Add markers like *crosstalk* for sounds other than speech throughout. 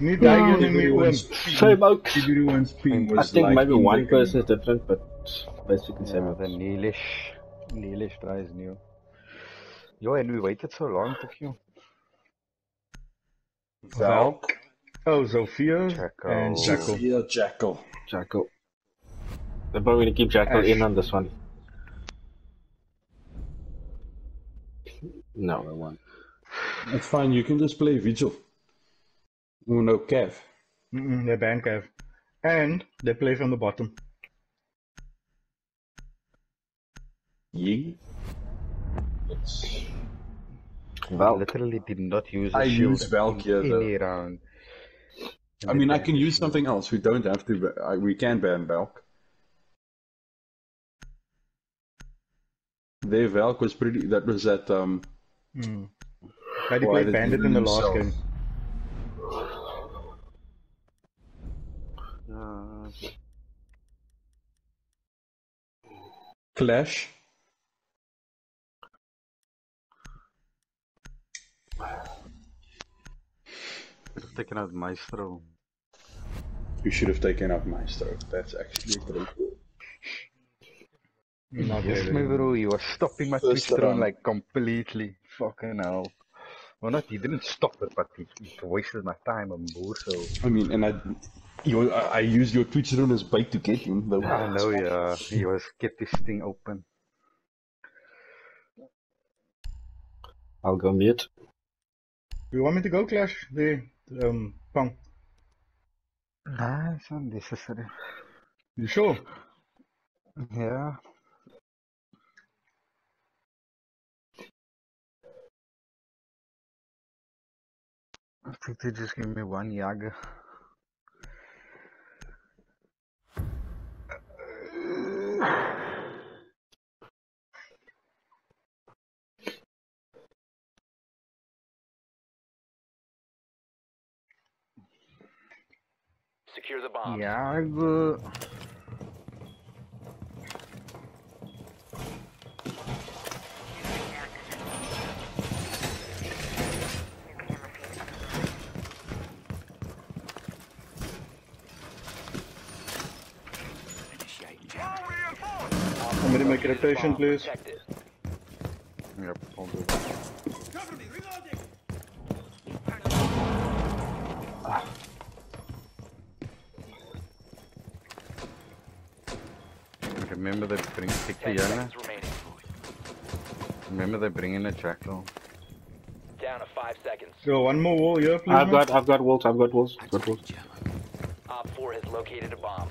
Nie daai een in my oom. Same oaks. Everyone's ping I think like maybe one person is different, but basically same Yeah, oaks. the Neelish, Neelish try is new. Yo, and we waited so long to queue. Valk. Oh, Zofia Jackal. and Jackal. Zofia Jackal. Jackal. They're probably gonna keep Jackal in on this one. No, they won't. It's fine, you can just play Vigil. Oh no, Kev. Mm-mm, they ban Cav. And they play from the bottom. Ying. It's... I literally did not use a I shield use Valk here, in though. any round. I mean, I can use something else. We don't have to. I, we can ban Valk. Their Valk was pretty. That was at um. Mm. But they Why played Bandit in the lose last yourself? game. Uh, Clash. could have taken out Maestro. You should have taken out Maestro. That's actually true. Not Yes, really. my bro, he was stopping my First Twitch drone like completely. Fucking hell. Well, not, he didn't stop it, but he, he wasted my time on board, so. I mean, and I, you, I, I used your Twitch run as bait to get him. Though. I know, yeah. He was kept this thing open. I'll go mute. Do You want me to go Clash? The um Pong. Nah, it's unnecessary. You sure? Yeah. I think they just gave me one Yaga. Secure the bomb. Yaga. Rotation, please. Protect it. Yep, I'll do Remember they bring pick the Ten Iana. seconds remaining. Remember they bring in a jackal. Down to five seconds. So one more wall here, please. I've man. got, I've got wolves. I've got wolves. I've got wolves. Op 4 has located a bomb.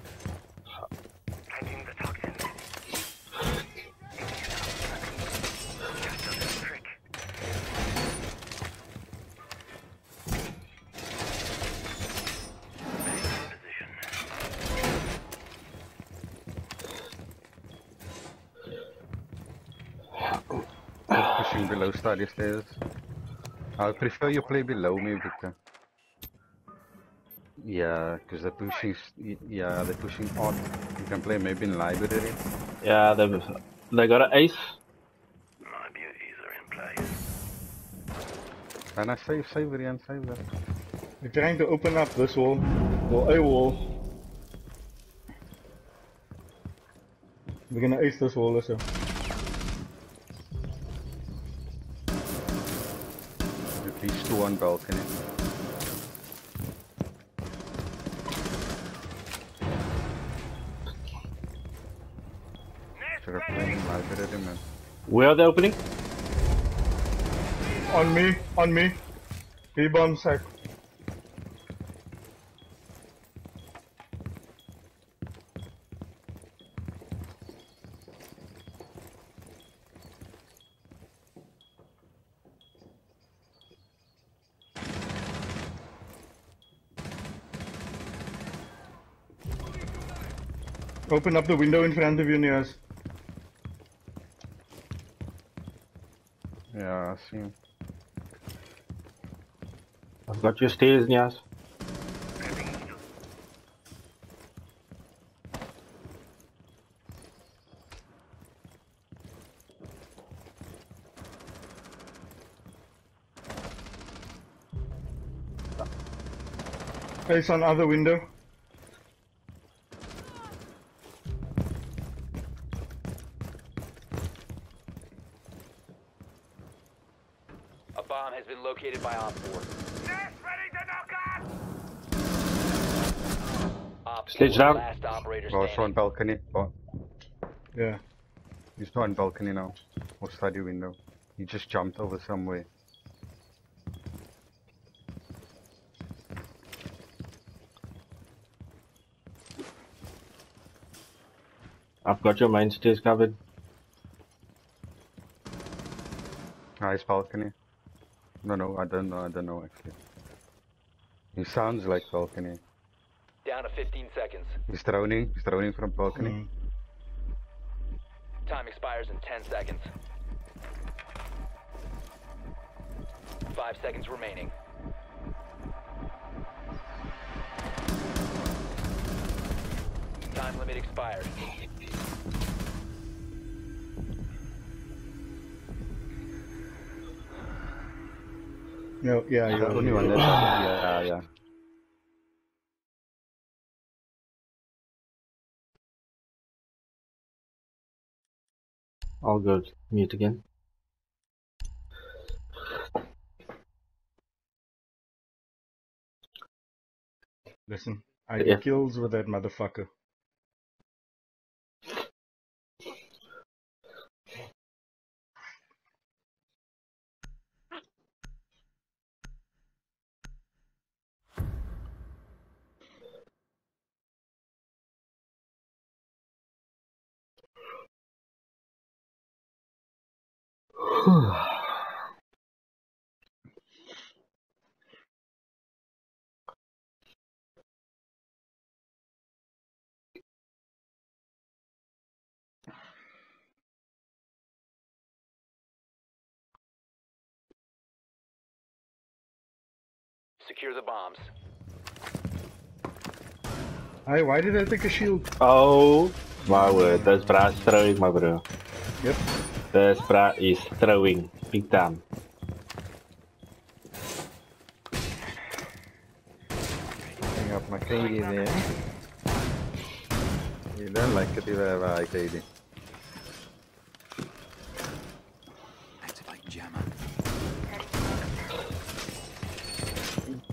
Pushing below study stairs. I prefer you play below me, Victor. Yeah, because they're pushing. Yeah, they're pushing odd. You can play maybe in library. Yeah, they they got an ace. My beauties are in place. And I save, save Rian, save that. We're trying to open up this wall. Well, a wall. We're gonna ace this wall also. Least two on balcony. Should have played in library, man. Where are they opening? On me, on me. B-bomb sack. Open up the window in front of you, Nias. Yeah, I see him. I've got your stairs, Nias. Face on other window. Op Sledge 4, down. last operator oh, Boss on balcony. Oh, Yeah. he's not on balcony now. Or study window. He just jumped over somewhere. I've got your main stairs covered. Ah, nice balcony. No, no, I don't know. I don't know actually. He sounds like balcony. Down to 15 seconds. He's drowning. He's drowning from balcony. Mm. Time expires in 10 seconds. Five seconds remaining. Time limit expired. No, yeah, yeah. Only one left. yeah, yeah. All good. Mute again. Listen, I Yeah. get kills with that motherfucker. Secure the bombs. Hey, why did I take a shield? Oh my word, that's bra throwing my bro. Yep. This bra is throwing. Big time. Hang up my KD there. You don't like it if I have a KD.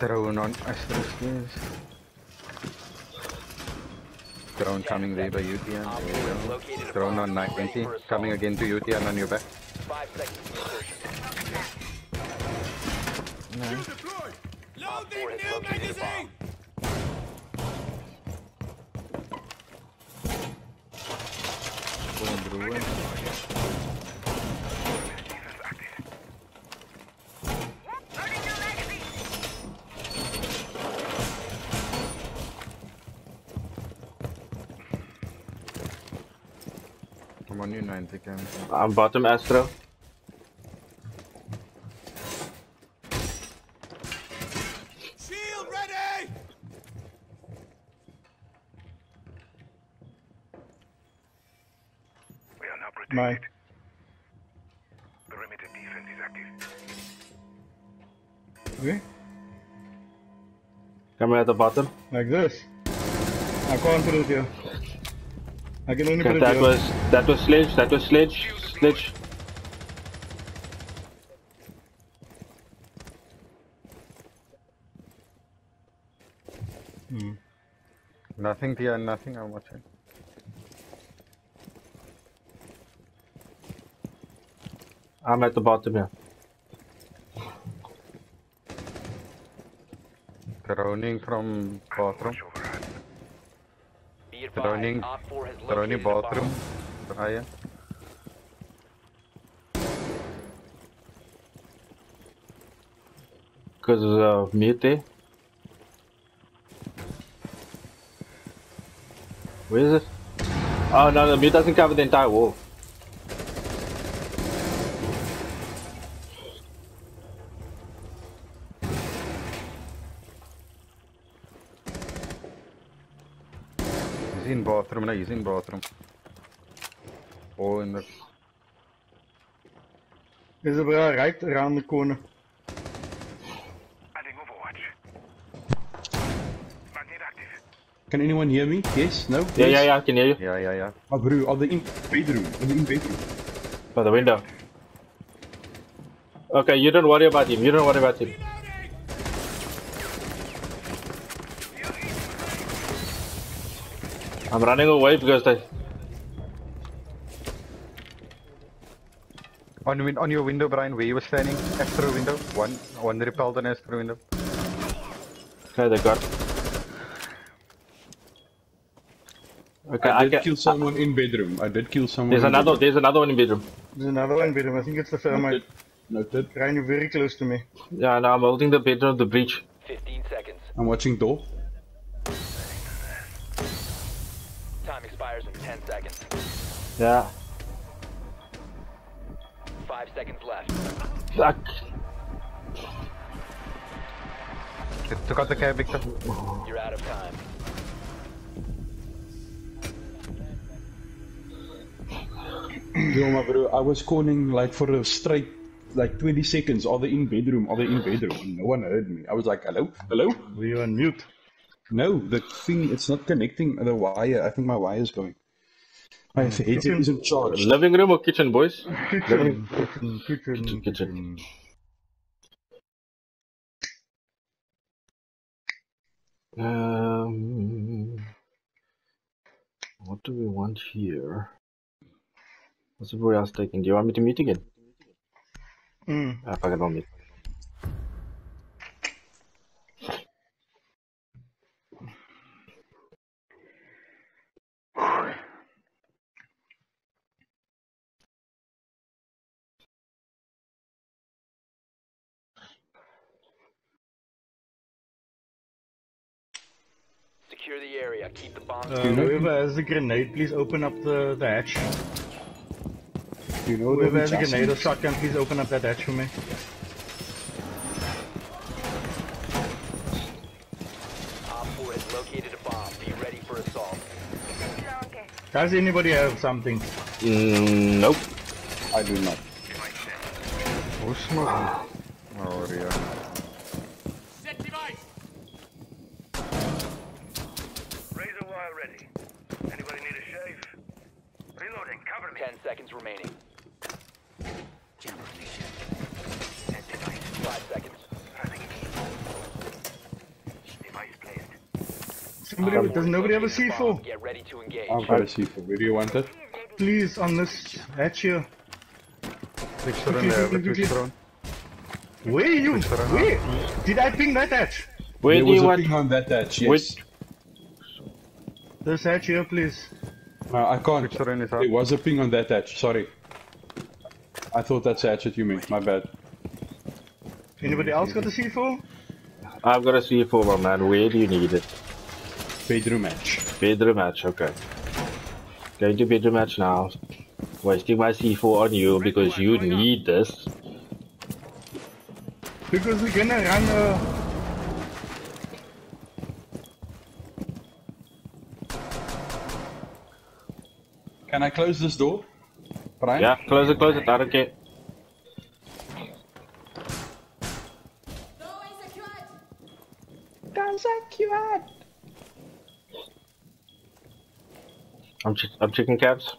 Drone on Astro stairs. Drone coming there by UTN. Op There 4 you has go. Drone on 920. Coming again to UTN on your back. Five seconds to insertion. Op 4 has located a bomb. Boom, drone. I'm on you 90 cam. I'm bottom Astro. Shield ready! We are now protected. My. Perimeter defense is active. Okay, Coming at the bottom. like this. I can't put it here. I can only put that was that was sledge. That was sledge. Sledge. Hmm. Nothing here, nothing. I'm watching. I'm at the bottom here. Droning from bathroom. Located a bathroom. Raya. Because of mute. Where is it? Oh no, the mute doesn't cover the entire wall. He's in bathroom. No, he's in bathroom. Oh, in the There's a bra right around the corner. Adding Overwatch. Can anyone hear me? Yes? No? Yeah, yes? yeah, yeah, I can hear you. Yeah, yeah, yeah. Oh, bro, on the in bedroom. On the in bedroom. By the window. Okay, you don't worry about him. You don't worry about him. I'm running away because they. On win on your window, Brian, where you were standing, Astro window. One one repelled on Astro window. Okay, they got. Okay, I I did can. kill someone in bedroom. I did kill someone. There's in another. bedroom. There's another one in bedroom. There's another one in bedroom. I think it's the thermite. Noted. Ryan, you're very close to me. Yeah, now I'm holding the bedroom of the breach. 15 seconds. I'm watching door. Yeah. 5 seconds left. Fuck. They took out the cab, Victor. You're out of time. Yo, my bro, I was calling like for a straight like 20 seconds. Are they in bedroom? Are they in bedroom? And no one heard me. I was like, hello? Hello? Were you on mute? No, the thing, it's not connecting the wire. I think my wire is going. My headset isn't charged. Living room or kitchen, boys? Kitchen, kitchen, kitchen, Kitchen. Um, what do we want here? What's everybody else taking? Do you want me to meet again? Mm. Ah, it, I'll meet. Secure the area. Keep the bombs. Uh, whoever has the grenade, please open up the, the hatch. You know Whoever has a grenade or shotgun, please open up that hatch for me. Op 4 has located a bomb. Be ready for assault. Does anybody have something? Mm, nope. I do not. Who's smoking? Oh, yeah. Set device. Razor wire ready. Anybody need a shave? Reloading. Cover me. 10 seconds remaining. Set device. 5 seconds. Running. Device placed. Somebody, does nobody have a Located bomb. C4? Get ready to engage. I've got a C4. Where do you want it? Please, on this hatch here. Twitch drone there, the Twitch drone. Where are you? Where? Did I ping that hatch? Where there do was you a want? thing on that hatch, yes. Which- This hatch here, please. No, I can't. Twitch drone. There was a ping on that hatch, sorry. I thought that's hatch that you meant, my bad. Anybody else got a C4? I've got a C4, my man. Where do you need it? Bedroom match. Bedroom match, okay. Going to bedroom match now. Wasting my C4 on you because you need this. Because we're gonna run a... Can I close this door? Brian? Yeah, close it, close it. I don't care. I'm, ch I'm checking cabs.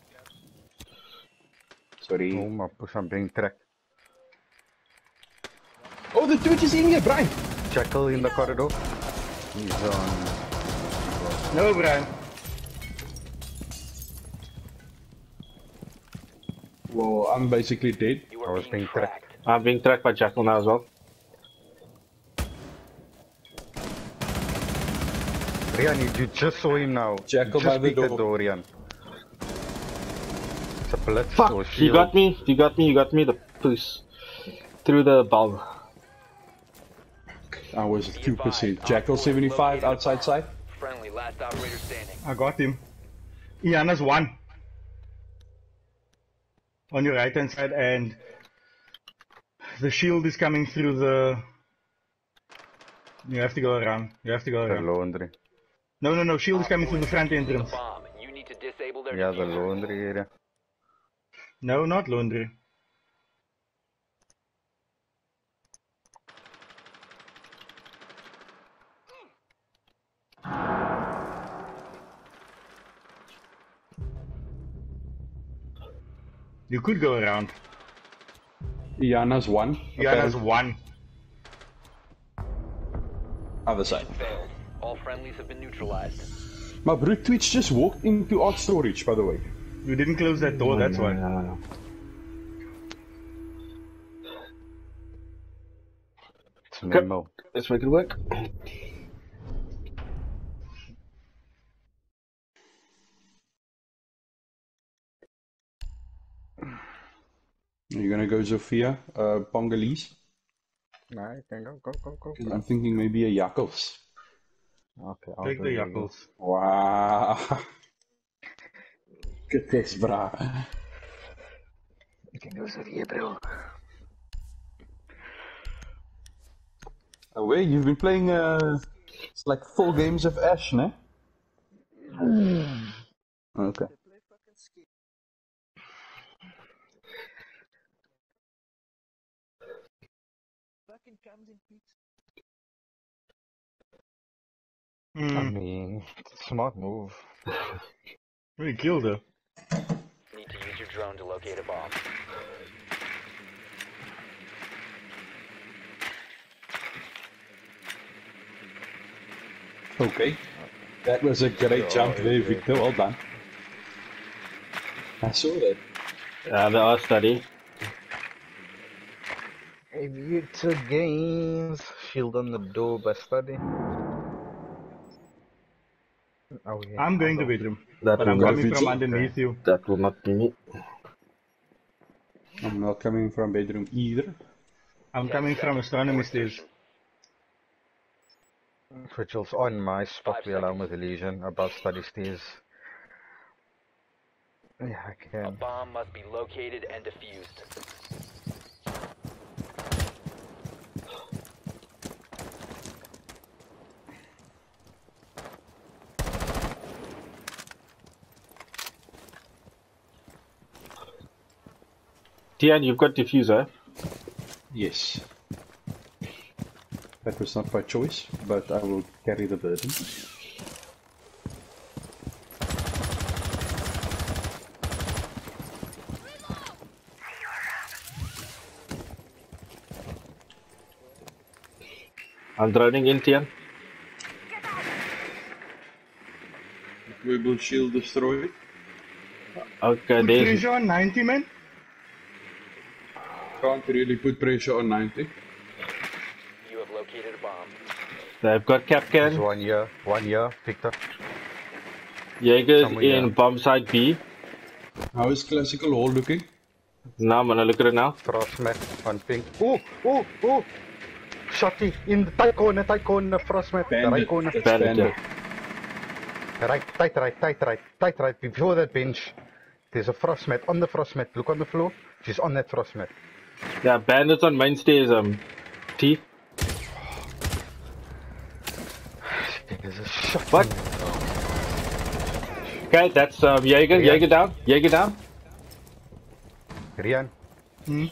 Sorry. Oh, my push, I'm being tracked. Oh, the Twitch is in here, Brian! Jackal in the corridor. He's on. No, Brian. Well, I'm basically dead. You I was being being tracked. tracked. I'm being tracked by Jackal now as well. Rian, you, you just saw him now. Jackal you by just the peeked the door. door, Rian. It's a blitz Fuck! or You got me, you got me, you got me, the puss. Through the bulb. I was 2%. advised, Jackal Op 4 has 75 outside side. Friendly, last operator standing. I got him. Iana's one. On your right hand side and the shield is coming through the you have to go around. You have to go The around. laundry. No no no, shield is coming through the front The entrance. bomb. You need to disable their Yeah, the diffuser. laundry area. No, not laundry. You could go around. Iana's one. Iana's one. Other side. Failed. All friendlies have been neutralized. My brute twitch just walked into art storage, by the way. You didn't close that door, that's why. Uh, It's Memo. let's make it work. Are you gonna go Sophia, uh, Pongalese? Nah, you can go, go, go, go. 'Cause I'm thinking maybe a Jackals. Okay, I'll Take the it. Yakkles. Wow. *laughs* Look at this, brah. You can go Xavier, bro. Oh, wait, you've been playing, uh, it's like four games of Ash, ne? Okay. I Hmm. mean, smart move. We killed her. Need to use your drone to locate a bomb. Okay. That was a great jump there, Victor. Well done. I saw that. Uh, the art study. Aviator Games. Shield on the door by study. Oh, yeah. I'm going to I'll bedroom. That But will I'm not coming be from underneath you. That will not be me. I'm not coming from bedroom either. I'm coming from astronomy stairs. Vigil's on my spot Five wheel seconds. with illusion above study stairs. Yeah, I A can. bomb must be located and defused. Tian, you've got diffuser. Yes. That was not by choice, but I will carry the burden. I'm droning in, Tian. We will shield destroyed. Okay, Put there's. pressure 90, man. Can't really put pressure on 90. You have located a bomb. They've got There's Kapkan. one year, one year, Victor. Jaeger's Somewhere in down. bomb side B. How is classical hall looking? Now I'm gonna look at it now. Frost mat on pink. Oh, oh, oh! Shotty in the tight corner, tight corner, frost mat. The right corner. That's Bandit, bandit. Right, tight right, tight right, tight right. Before that bench, there's a frost mat. On the frost mat. Look on the floor. She's on that frost mat. Yeah, bandits on main stairs. Um, T. There's a shot. What? Okay, that's um, Jaeger. Yeah. Jaeger down. Jaeger down. Rian. Hmm?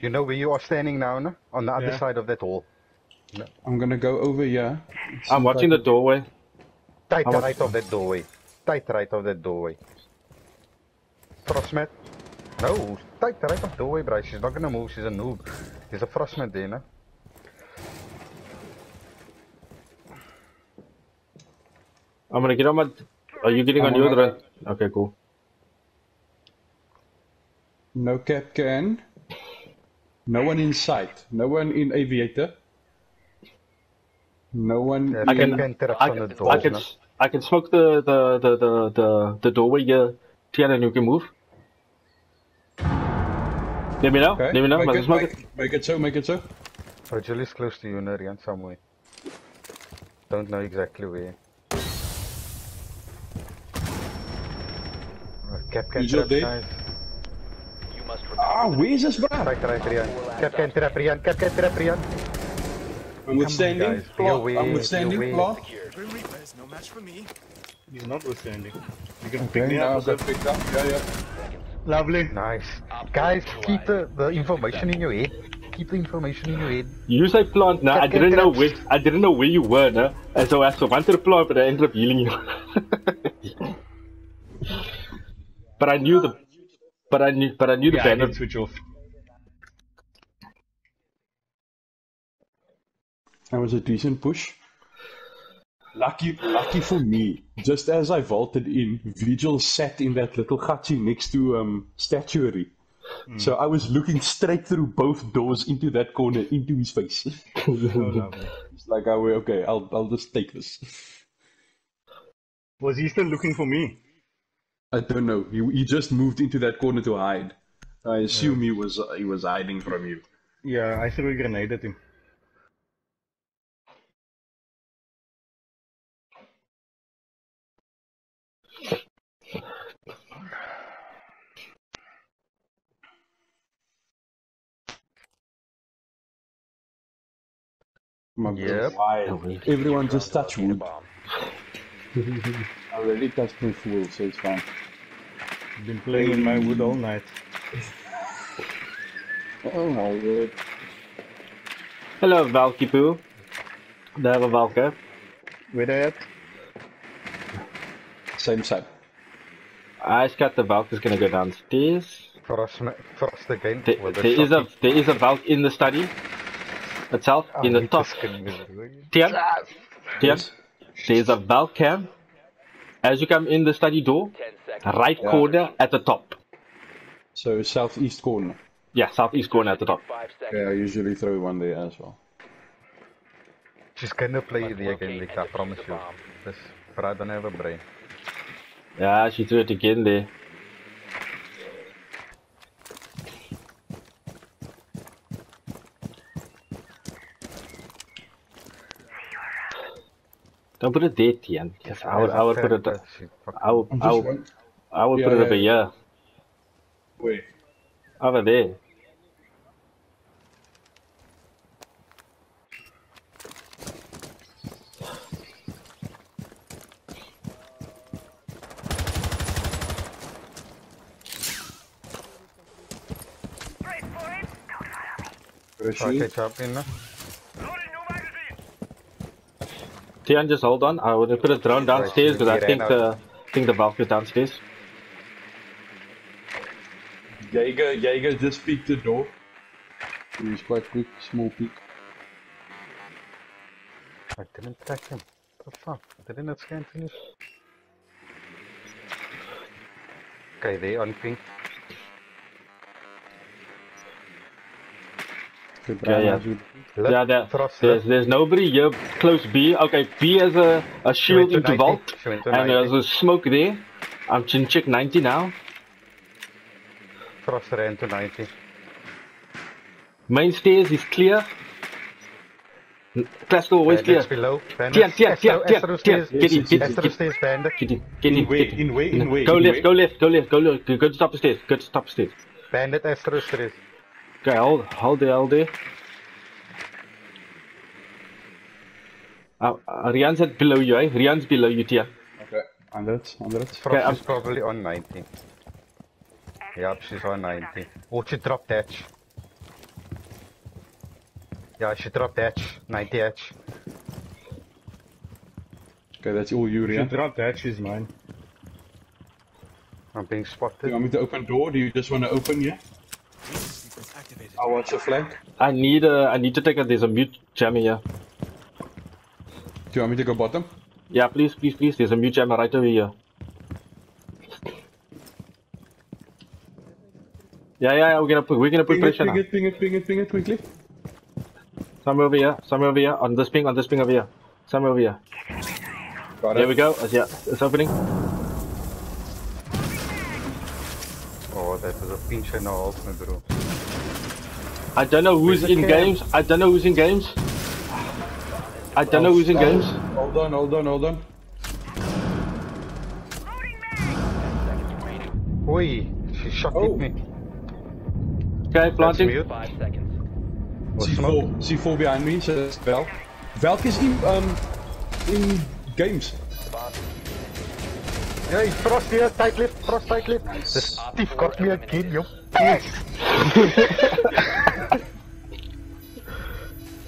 You know where you are standing now, no? On the other Yeah. side of that wall. I'm gonna go over here. I'm watching the doorway. Tight How much- right of that doorway. Tight right of that doorway. Frost mat. No, tight right of doorway, bro. She's not gonna move. She's a noob. She's a frost mat there, no? I'm gonna get on my. Are you getting on I'm your on drone? Okay, cool. No Kapkan. No one in sight. No one in aviator. No one. Yeah, I can. can I on can. the I can. no? s- I can smoke the the the the the, the doorway here. Tian, and you can move. Let me know. Okay. Let me know. Make it, make, it. make it so. Make it so. Vigil is close to you, no, Rian, somewhere. Don't know exactly where. Uh, Cap can Vigil trap, dead? guys. You must Ah, recover. where's this, bruh? Right, right, Rian. Kapkan trap, Rian. Kapkan trap, Rian. I'm withstanding. guys, be I'm withstanding. aware. Plant. Secured. Grim Reapers, no match for me. He's not withstanding. You can pick me up. I got picked up. Yeah, yeah. Lovely. Nice. Guys, keep the, the information in your head. Keep the information in your head. You say plant. Now I didn't know trap. where. I didn't know where you were. No? And so I so wanted to plant, but I ended up healing you. *laughs* but I knew the. But I knew, but I knew the Yeah, I banner. did switch off. That was a decent push. Lucky, lucky for me, just as I vaulted in, Vigil sat in that little hutchie next to um, statuary. So I was looking straight through both doors into that corner, into his face. *laughs* Oh, it's like, oh, okay, I'll, I'll just take this. Was he still looking for me? I don't know. He, he just moved into that corner to hide. I assume he was uh, he was hiding from you. Yeah, I threw a grenade at him. My Yep. Why? Everyone just touch wood. I already touched my full, so it's fine. Been playing in my wood all night. *laughs* Oh my word. Hello, Valkypoo. Daar hebben Valke. Where they at? Same side. I got the Valk is gonna go downstairs. Frost, frost again. There, with the there is a there is a Valk in the study itself oh, in the Niet top te skinny, broer. tier. Tier. There's a Valk cam. As you come in the study door, 10 seconds. right corner at the top. So southeast corner. Yeah, southeast corner at the top. 5 seconds. Yeah, I usually throw one there as well. She's gonna play Must the again, locate I promise you. This, but I don't have a brain. Yeah, she threw it again there. Don't put it there, Tian. Yes, I would, I would put it. I would, I'm I would. I would Yeah, put it yeah, over here, Wait. over there. Straight for it. Where is Okay, chop in. Loading new magazine. Tian, just hold on. I would put a drone downstairs because I He think ran the, I think the Valk is downstairs. Jaeger, Jaeger just peeked the door. He's quite quick, small peek. I didn't track him. What the fuck? Didn't it scan finish? Okay, they on pink. Yeah, yeah. Brian, yeah, there, there's, there's nobody here close B. Okay, B has a, a shield into 90. Vault, She went to and er 90. there's a smoke there. I'm chin check 90 now. Frost ran er to 90. Main stairs is clear. Classical always clear. Bandits below. Tian, Bandits. Tian, Tian, Tian, Tian, get in, get in, get in, get in, get in, In way, get in. in way, in way, Go left, go left, go left, go left, go to top of stairs, go to top of stairs. Bandit Astro stairs. Okay, hold, hold there, hold there. Uh, uh, Rian's at below you, eh? Rian's below you, Tian. Okay, under it, under it. Frost I'm- is probably on 90. Yep, she's on 90. Oh, she dropped hatch. Yeah, she dropped hatch. 90 hatch. Okay, that's all you, If you Rian. drop that, she's mine. I'm being spotted. you spotted. want me to open door? Do you just want to open, yeah? I'll watch the flank. I need, uh, I need to take a, there's a mute jammer here. Do you want me to go bottom? Yeah, please, please, please, there's a mute jammer right over here. Yeah, yeah, yeah, we're gonna put, we're gonna put Ping it, pressure ping now. it, ping it, ping it, ping it quickly. Somewhere over here, somewhere over here, on this ping, on this ping over here. Somewhere over here. Got There it. we go, Uh, yeah, it's opening. Oh, that was a pinch and a half, my bro. I don't know who's in cam? games, I don't know who's in games. I don't know who's in games. Hold on, hold on, hold on. Oi, she shot Oh. at me. Okay, planting. mute. 5 seconds. Was. C4, C4 behind me, so that's Val. Valk is in, um, in games. Hey, Frost here, tight lip, Frost tight lip. The Steve got me again, yo. *laughs*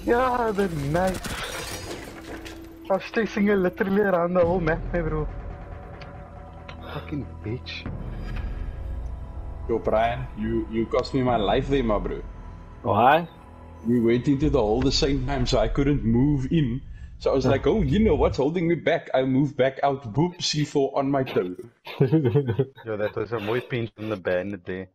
yeah, the knife. I was chasing her literally around the whole map, my bro. Fucking bitch. Yo, Brian, you, you cost me my life there, my bro. Why? We went into the hole the same time, so I couldn't move in. So I was like, oh, you know what's holding me back? I move back out, boop, C4 on my toe. *laughs* Ja, that was a mooi punt in the band there.